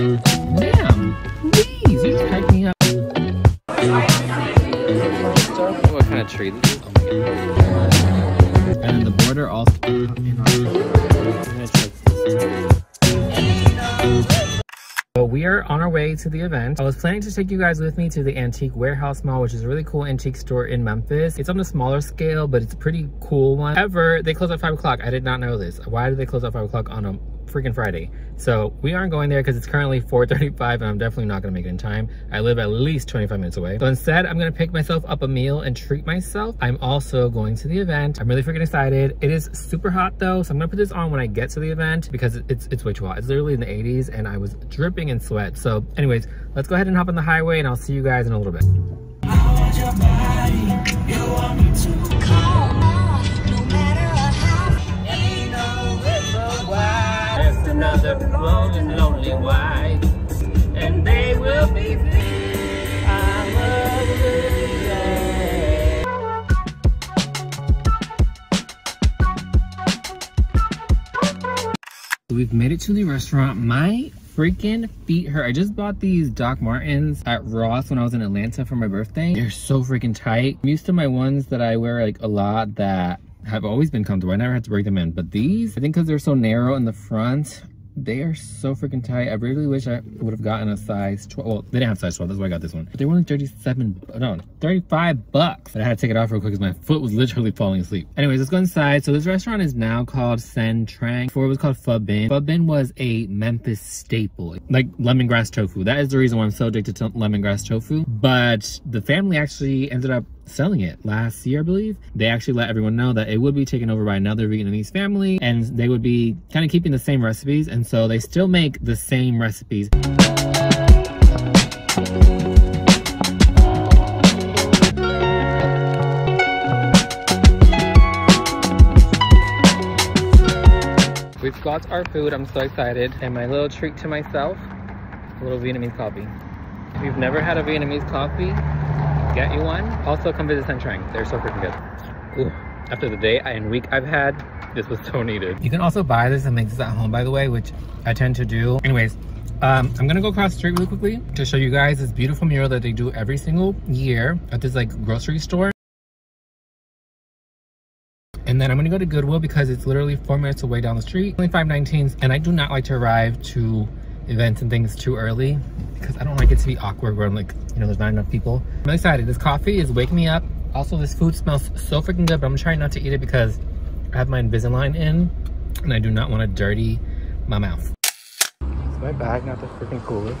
What kind of tree the border also. So we are on our way to the event. I was planning to take you guys with me to the Antique Warehouse Mall, which is a really cool antique store in Memphis. It's on a smaller scale, but it's a pretty cool one. However, they close at 5 o'clock. I did not know this. Why did they close at 5 o'clock on a freaking Friday. So we aren't going there because it's currently 4.35 and I'm definitely not gonna make it in time. I live at least 25 minutes away. So instead, I'm gonna pick myself up a meal and treat myself. I'm also going to the event. I'm really freaking excited. It is super hot though, so I'm gonna put this on when I get to the event because it's, it's way too hot. It's literally in the 80s and I was dripping in sweat. So anyways, let's go ahead and hop on the highway and I'll see you guys in a little bit. Another lonely, lonely wife, and they will be We've made it to the restaurant. My freaking feet hurt. I just bought these Doc Martens at Ross when I was in Atlanta for my birthday. They're so freaking tight. I'm used to my ones that I wear like a lot that have always been comfortable. I never had to break them in. But these, I think because they're so narrow in the front, they are so freaking tight. I really wish I would have gotten a size 12. Well, they didn't have size 12. That's why I got this one. But they were only 37, no, 35 bucks. But I had to take it off real quick because my foot was literally falling asleep. Anyways, let's go inside. So this restaurant is now called Sen Trang. Before it was called Pho Binh. Pho Binh was a Memphis staple, like lemongrass tofu. That is the reason why I'm so addicted to lemongrass tofu. But the family actually ended up selling it last year, I believe. They actually let everyone know that it would be taken over by another Vietnamese family and they would be kind of keeping the same recipes. And so they still make the same recipes. We've got our food, I'm so excited. And my little treat to myself, a little Vietnamese coffee. If you've never had a Vietnamese coffee, get you one. Also come visit Trang. They're so freaking good. Ooh. After the day and week I've had, this was so needed. You can also buy this and make this at home by the way, which I tend to do. Anyways, um, I'm gonna go across the street really quickly to show you guys this beautiful mural that they do every single year at this like grocery store. And then I'm gonna go to Goodwill because it's literally four minutes away down the street. Only 519s, and I do not like to arrive to events and things too early because I don't like it to be awkward where I'm like, you know, there's not enough people. I'm excited. This coffee is waking me up. Also, this food smells so freaking good, but I'm trying not to eat it because I have my Invisalign in and I do not want to dirty my mouth. Is my bag not the freaking coolest?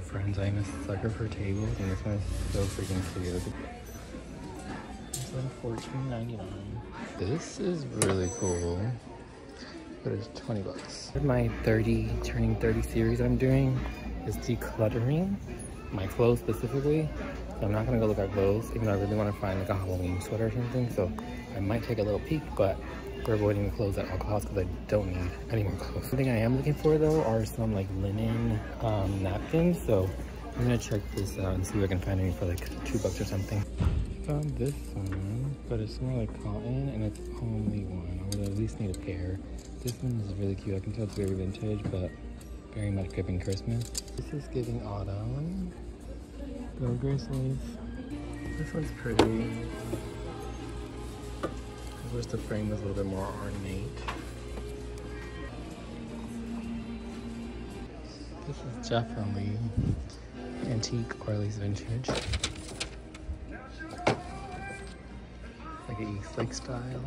Friends, I'm a sucker for tables and this one is so freaking cute. This one $14.99. This is really cool but it's 20 bucks. My 30, turning 30 series I'm doing is decluttering my clothes specifically. So I'm not gonna go look at clothes, even though I really wanna find like a Halloween sweater or something. So I might take a little peek, but we're avoiding the clothes at all costs because I don't need any more clothes. The thing I am looking for though are some like linen um, napkins. So I'm gonna check this out and see if I can find any for like two bucks or something. Found this one, but it's more like cotton and it's only one. I would at least need a pair. This one is really cute. I can tell it's very vintage, but very much giving Christmas. This is giving autumn. Go Grizzlies. This one's pretty. I wish the frame was a little bit more ornate. This is definitely antique or at least vintage. Like a Eastlake style.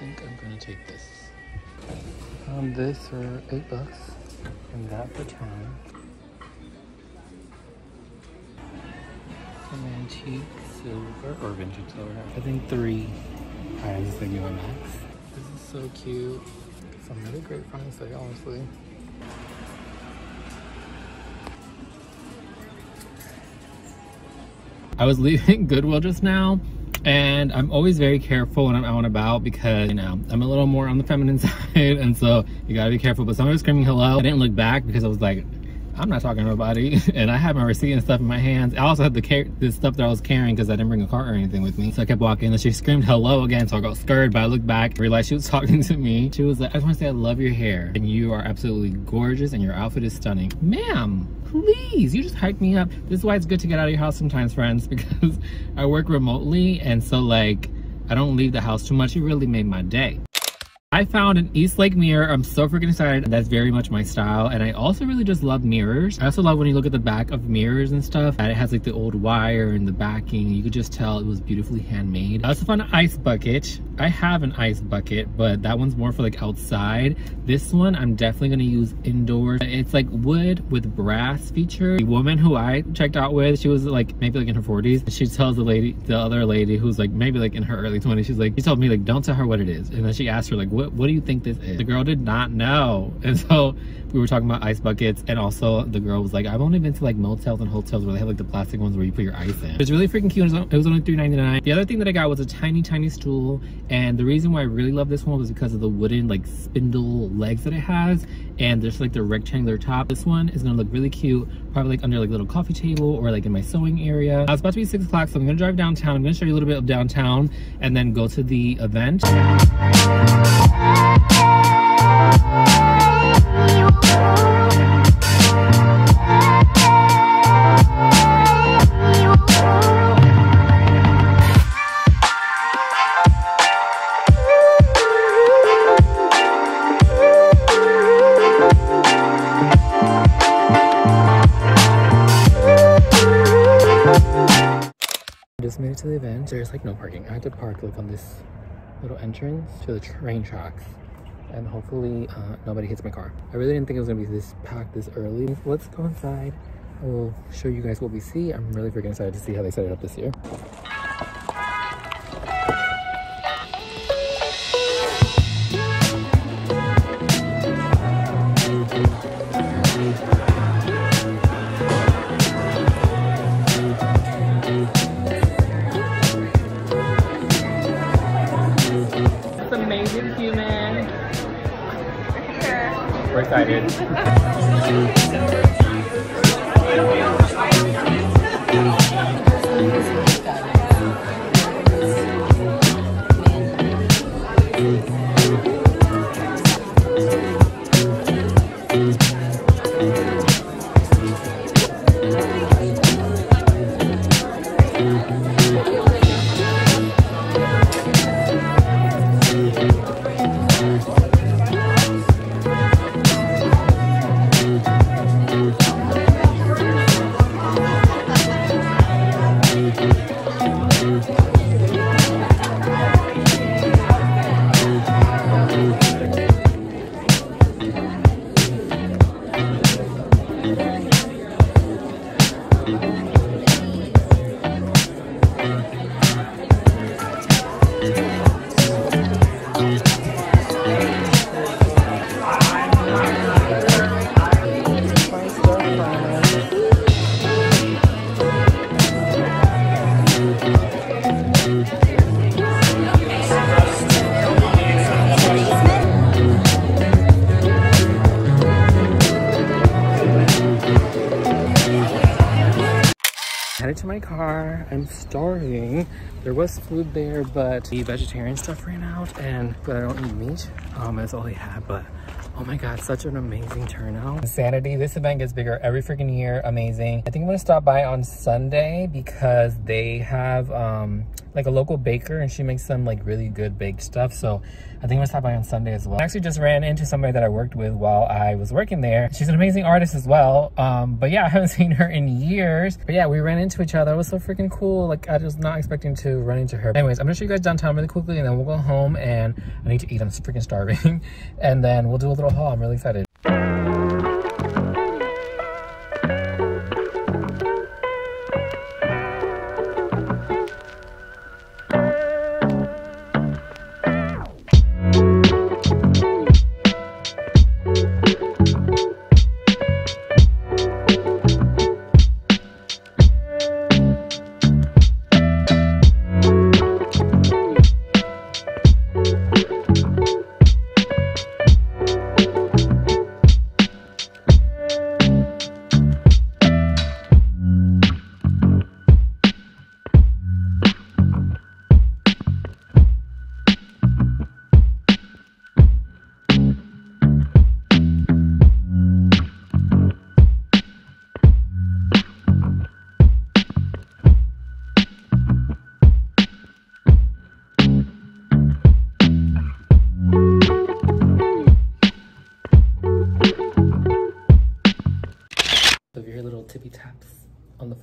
think I'm gonna take this. Found this for eight bucks and that for ten. Some antique silver or vintage silver. I think three items give a max. This is so cute. Some really great finds today, honestly. I was leaving Goodwill just now and I'm always very careful when I'm out and about because, you know, I'm a little more on the feminine side. And so you gotta be careful. But somebody was screaming hello. I didn't look back because I was like, I'm not talking to nobody. and I had my receipt and stuff in my hands. I also had the, the stuff that I was carrying because I didn't bring a cart or anything with me. So I kept walking and she screamed hello again. So I got scared, but I looked back, realized she was talking to me. She was like, I just want to say I love your hair and you are absolutely gorgeous and your outfit is stunning. Ma'am, please, you just hyped me up. This is why it's good to get out of your house sometimes, friends, because I work remotely and so like, I don't leave the house too much. You really made my day. I found an Eastlake mirror. I'm so freaking excited. That's very much my style. And I also really just love mirrors. I also love when you look at the back of mirrors and stuff. And it has like the old wire and the backing. You could just tell it was beautifully handmade. I also found an ice bucket. I have an ice bucket, but that one's more for like outside. This one I'm definitely gonna use indoors. It's like wood with brass feature. The woman who I checked out with, she was like maybe like in her 40s. She tells the lady, the other lady who's like maybe like in her early 20s, she's like, she told me like, don't tell her what it is. And then she asked her like, what what, what do you think this is? The girl did not know. And so we were talking about ice buckets and also the girl was like, I've only been to like motels and hotels where they have like the plastic ones where you put your ice in. It's really freaking cute. It was only $3.99. The other thing that I got was a tiny, tiny stool. And the reason why I really love this one was because of the wooden like spindle legs that it has. And there's like the rectangular top. This one is gonna look really cute, probably like under like a little coffee table or like in my sewing area. It's about to be six o'clock, so I'm gonna drive downtown. I'm gonna show you a little bit of downtown and then go to the event. There's like no parking. I had to park like on this little entrance to the train tracks and hopefully uh, nobody hits my car. I really didn't think it was gonna be this packed this early. Let's go inside. I will show you guys what we see. I'm really freaking excited to see how they set it up this year. Excited. headed to my car. I'm starving. There was food there, but the vegetarian stuff ran out and but I don't eat meat. Um, that's all they had, but oh my God, such an amazing turnout. Insanity, this event gets bigger every freaking year. Amazing. I think I'm gonna stop by on Sunday because they have um, like a local baker and she makes some like really good baked stuff. So I think I'm gonna stop by on Sunday as well. I actually just ran into somebody that I worked with while I was working there. She's an amazing artist as well. Um, but yeah, I haven't seen her in years. But yeah, we ran into each other. It was so freaking cool. Like I was not expecting to run into her. Anyways, I'm gonna show you guys downtown really quickly and then we'll go home and I need to eat. I'm freaking starving. and then we'll do a little haul. I'm really excited.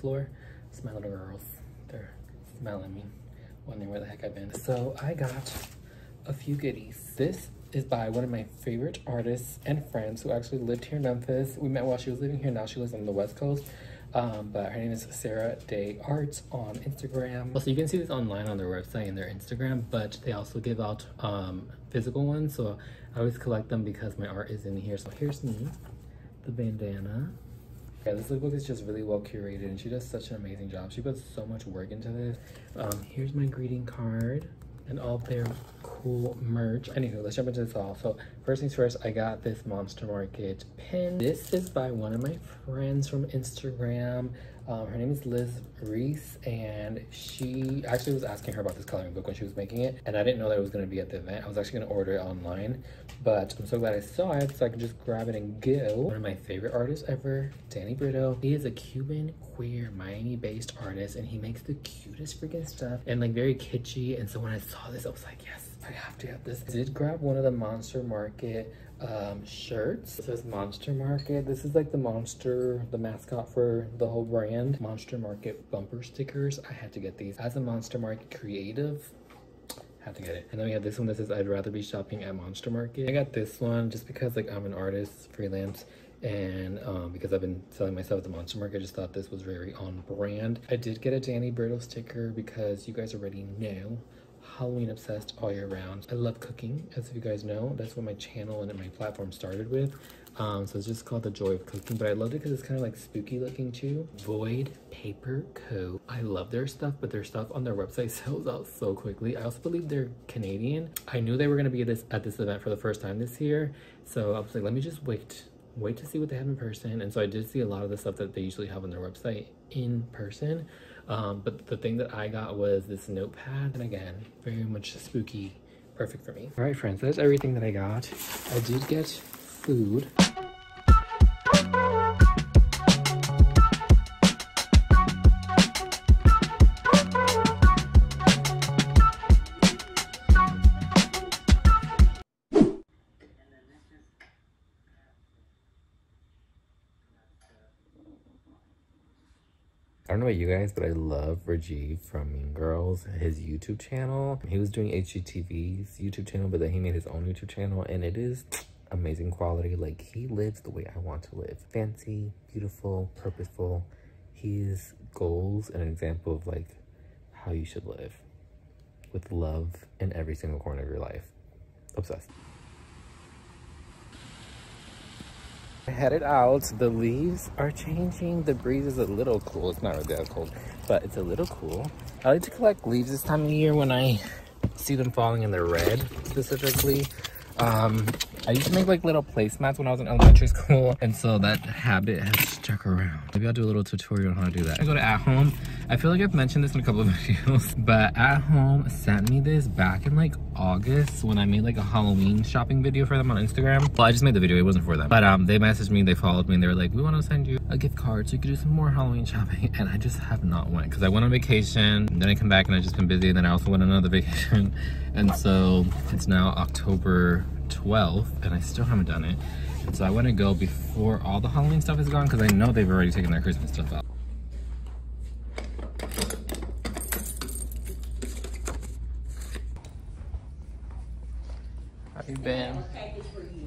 Floor. It's my little girls. They're smelling me, wondering where the heck I've been. So I got a few goodies. This is by one of my favorite artists and friends who actually lived here in Memphis. We met while she was living here. Now she lives on the West Coast. Um, but her name is Sarah Day Arts on Instagram. Also, you can see this online on their website and their Instagram, but they also give out um, physical ones. So I always collect them because my art is in here. So here's me, the bandana. Yeah, this lookbook is just really well curated and she does such an amazing job. She puts so much work into this. Um, here's my greeting card and all their cool merch. Anywho, let's jump into this all. So first things first, I got this Monster Market pin. This is by one of my friends from Instagram. Um, her name is Liz Reese, and she actually was asking her about this coloring book when she was making it, and I didn't know that it was going to be at the event. I was actually going to order it online, but I'm so glad I saw it, so I could just grab it and go. One of my favorite artists ever, Danny Brito. He is a Cuban, queer, Miami-based artist, and he makes the cutest freaking stuff, and like very kitschy, and so when I saw this, I was like, yes, I have to have this. I did grab one of the Monster Market um, shirts. It says Monster Market. This is like the monster, the mascot for the whole brand. Monster Market bumper stickers. I had to get these. As a Monster Market creative, had to get it. And then we have this one that says I'd rather be shopping at Monster Market. I got this one just because like I'm an artist, freelance, and um, because I've been selling myself at the Monster Market, I just thought this was very on brand. I did get a Danny Brito sticker because you guys already know Halloween obsessed all year round. I love cooking, as if you guys know. That's what my channel and my platform started with. Um, so it's just called The Joy of Cooking, but I loved it because it's kind of like spooky looking too. Void Paper Co. I love their stuff, but their stuff on their website sells out so quickly. I also believe they're Canadian. I knew they were going to be at this, at this event for the first time this year. So I was like, let me just wait wait to see what they have in person. And so I did see a lot of the stuff that they usually have on their website in person. Um, but the thing that I got was this notepad. And again, very much spooky, perfect for me. All right, friends, that's everything that I got. I did get food. I don't know about you guys, but I love Rajiv from Mean Girls, his YouTube channel. He was doing HGTV's YouTube channel, but then he made his own YouTube channel, and it is amazing quality. Like, he lives the way I want to live. Fancy, beautiful, purposeful. His goals and an example of, like, how you should live with love in every single corner of your life. Obsessed. Headed out. The leaves are changing. The breeze is a little cool. It's not really that cold, but it's a little cool. I like to collect leaves this time of year when I see them falling in the red specifically. Um, I used to make like little placemats when I was in elementary school, and so that habit has stuck around. Maybe I'll do a little tutorial on how to do that. I go to At Home. I feel like I've mentioned this in a couple of videos, but At Home sent me this back in like August when I made like a Halloween shopping video for them on Instagram. Well, I just made the video, it wasn't for them. But um, they messaged me, they followed me, and they were like, we want to send you a gift card so you could do some more Halloween shopping. And I just have not went because I went on vacation, then I come back and I've just been busy, and then I also went on another vacation. And so it's now October 12th and I still haven't done it. And so I want to go before all the Halloween stuff is gone because I know they've already taken their Christmas stuff out. Have you been?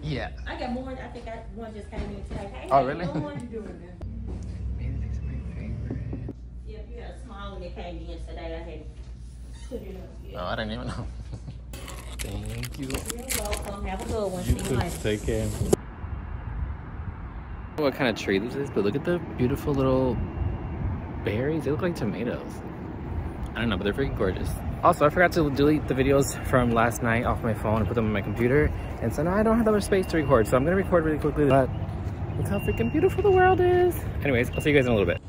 Yeah. I got more. I think I, one just came in today. Hey, oh, really? Maybe these are my favorite. Yeah, you got a small one that came in today. I had put it up. Yeah. Oh, I didn't even know. Thank you. You're welcome. Have a good one. You too. Take care. What kind of tree this is, but look at the beautiful little berries. They look like tomatoes. I don't know, but they're freaking gorgeous. Also, I forgot to delete the videos from last night off my phone and put them on my computer. And so now I don't have that much space to record. So I'm gonna record really quickly, but look how freaking beautiful the world is. Anyways, I'll see you guys in a little bit.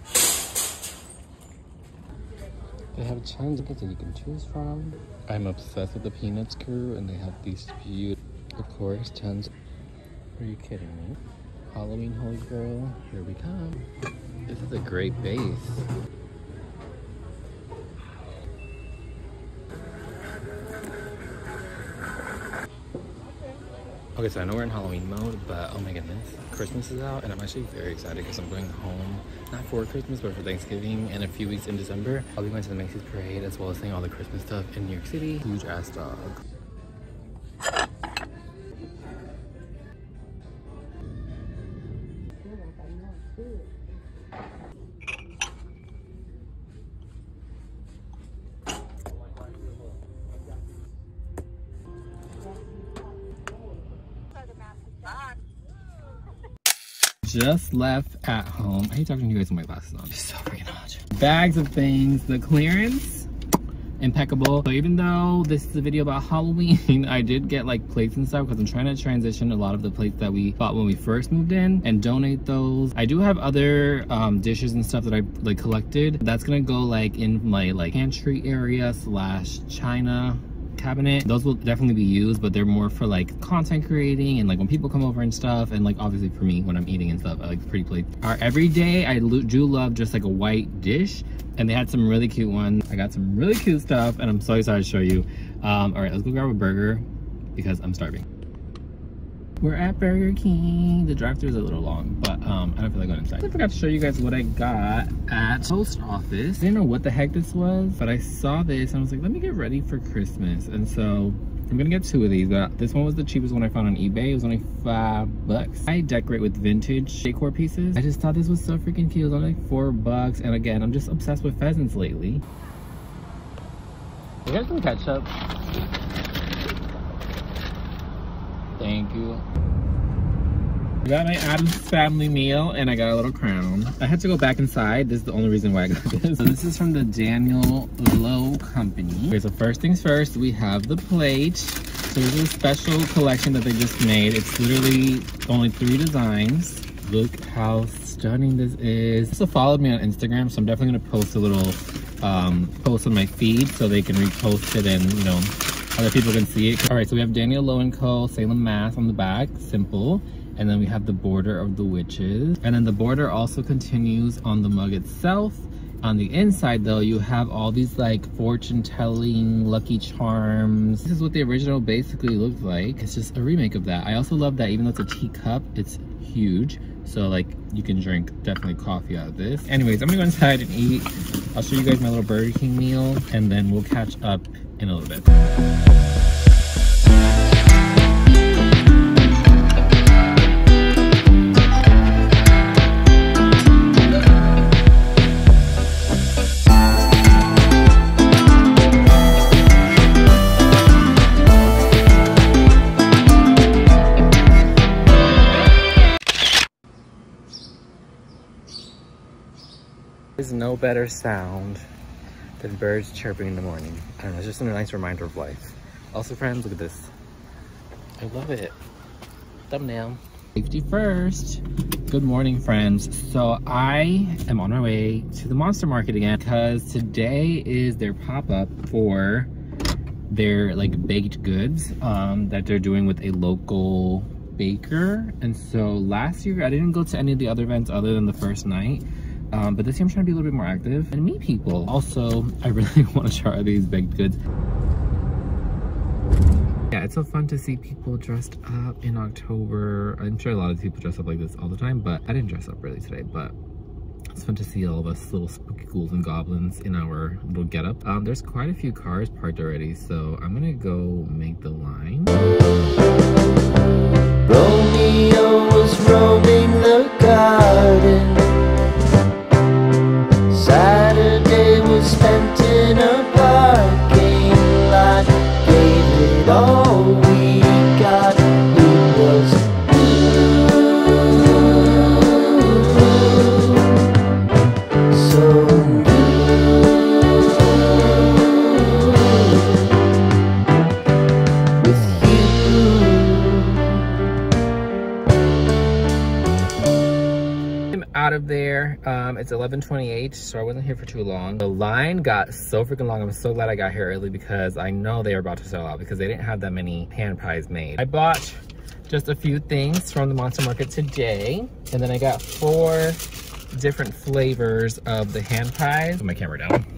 They have tons of things that you can choose from. I'm obsessed with the Peanuts crew, and they have these beautiful, of course, tons. Are you kidding me? Halloween Holy Grail, here we come. This is a great base. Okay, so I know we're in Halloween mode, but oh my goodness, Christmas is out, and I'm actually very excited because I'm going home, not for Christmas, but for Thanksgiving, and a few weeks in December. I'll be going to the Macy's Parade as well as seeing all the Christmas stuff in New York City. Huge ass dog. Just left at home. I hate talking to you guys with my glasses on. It's so freaking hot. Bags of things. The clearance, impeccable. So even though this is a video about Halloween, I did get like plates and stuff because I'm trying to transition a lot of the plates that we bought when we first moved in and donate those. I do have other um, dishes and stuff that I like collected. That's gonna go like in my like pantry area slash china cabinet. Those will definitely be used but they're more for like content creating and like when people come over and stuff and like obviously for me when i'm eating and stuff i like pretty plates our everyday i do love just like a white dish and they had some really cute ones. I got some really cute stuff and i'm so excited to show you. Um all right let's go grab a burger because i'm starving we're at Burger King. The drive-thru is a little long, but um, I don't feel like going inside. I forgot to show you guys what I got at post office. I didn't know what the heck this was, but I saw this and I was like, let me get ready for Christmas. And so I'm gonna get two of these, but this one was the cheapest one I found on eBay. It was only five bucks. I decorate with vintage decor pieces. I just thought this was so freaking cute. It was only like four bucks. And again, I'm just obsessed with pheasants lately. You got some ketchup? Thank you. I got my Addams family meal and I got a little crown. I had to go back inside. This is the only reason why I got this. So this is from the Daniel Low Company. Okay, so first things first, we have the plate. So this is a special collection that they just made. It's literally only three designs. Look how stunning this is. Also followed me on Instagram, so I'm definitely gonna post a little um, post on my feed so they can repost it and, you know, other people can see it. All right, so we have Daniel Low & Co. Salem, Mass on the back, simple. And then we have the border of the witches. And then the border also continues on the mug itself. On the inside though, you have all these like fortune telling, lucky charms. This is what the original basically looked like. It's just a remake of that. I also love that even though it's a teacup, it's huge. So like you can drink definitely coffee out of this. Anyways, I'm gonna go inside and eat. I'll show you guys my little Burger King meal and then we'll catch up in a little bit. There's no better sound than birds chirping in the morning. I don't know, it's just a nice reminder of life. Also friends, look at this. I love it. Thumbnail. Safety first. Good morning, friends. So I am on my way to the Monster Market again because today is their pop-up for their like baked goods um, that they're doing with a local baker. And so last year I didn't go to any of the other events other than the first night. Um, but this year I'm trying to be a little bit more active and meet people. Also, I really want to try these baked goods. Yeah, it's so fun to see people dressed up in October. I'm sure a lot of people dress up like this all the time, but I didn't dress up really today, but it's fun to see all of us little spooky ghouls and goblins in our little getup. Um, there's quite a few cars parked already, so I'm gonna go make the line. Romeo was roaming the garden 11:28, so I wasn't here for too long. The line got so freaking long. I'm so glad I got here early because I know they were about to sell out because they didn't have that many hand pies made. I bought just a few things from the Monster Market today, and then I got four different flavors of the hand pies. Put my camera down.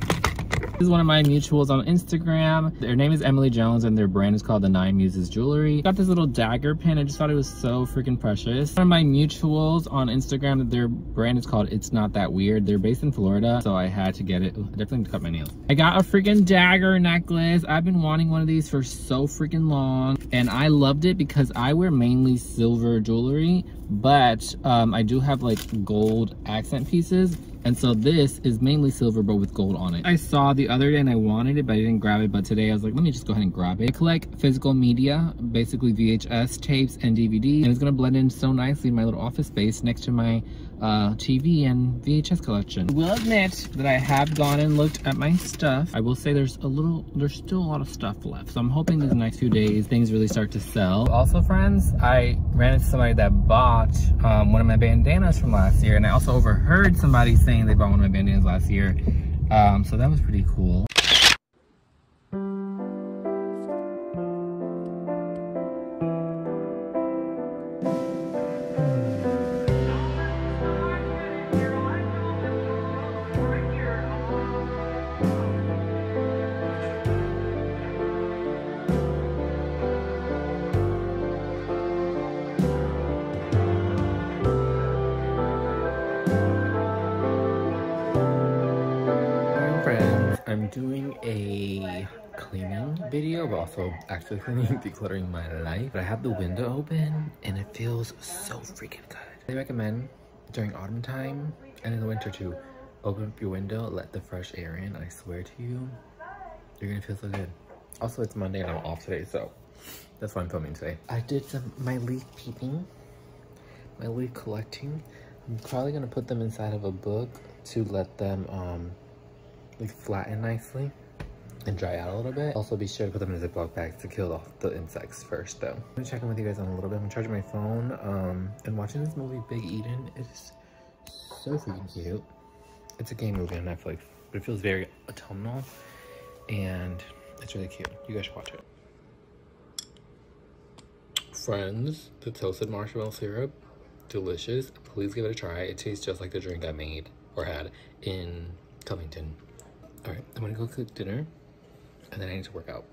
This is one of my mutuals on Instagram. Their name is Emily Jones and their brand is called the Nine Muses Jewelry. Got this little dagger pin. I just thought it was so freaking precious. One of my mutuals on Instagram, their brand is called It's Not That Weird. They're based in Florida, so I had to get it. Ooh, I definitely cut my nails. I got a freaking dagger necklace. I've been wanting one of these for so freaking long and I loved it because I wear mainly silver jewelry, but um, I do have like gold accent pieces and so this is mainly silver, but with gold on it. I saw the other day and I wanted it, but I didn't grab it. But today I was like, let me just go ahead and grab it. I collect physical media, basically VHS tapes and DVD. And it's gonna blend in so nicely in my little office space next to my uh, TV and VHS collection. I will admit that I have gone and looked at my stuff. I will say there's a little, there's still a lot of stuff left. So I'm hoping these next few days, things really start to sell. Also friends, I ran into somebody that bought um, one of my bandanas from last year. And I also overheard somebody they bought one of my bandanas last year. Um, so that was pretty cool. I'm doing a cleaning video, but also actually cleaning, decluttering my life. But I have the window open and it feels so freaking good. I recommend during autumn time and in the winter too, open up your window, let the fresh air in. I swear to you, you're gonna feel so good. Also, it's Monday and I'm off today, so that's why I'm filming today. I did some my leaf peeping, my leaf collecting. I'm probably gonna put them inside of a book to let them um, like flatten nicely and dry out a little bit. Also be sure to put them in a Ziploc bags to kill off the insects first though. I'm gonna check in with you guys on a little bit. I'm charging my phone um, and watching this movie Big Eden is so freaking cute. It's a gay movie on Netflix, but it feels very autumnal and it's really cute. You guys should watch it. Friends, the toasted marshmallow syrup, delicious. Please give it a try. It tastes just like the drink I made or had in Covington. All right, I'm gonna go cook dinner and then I need to work out.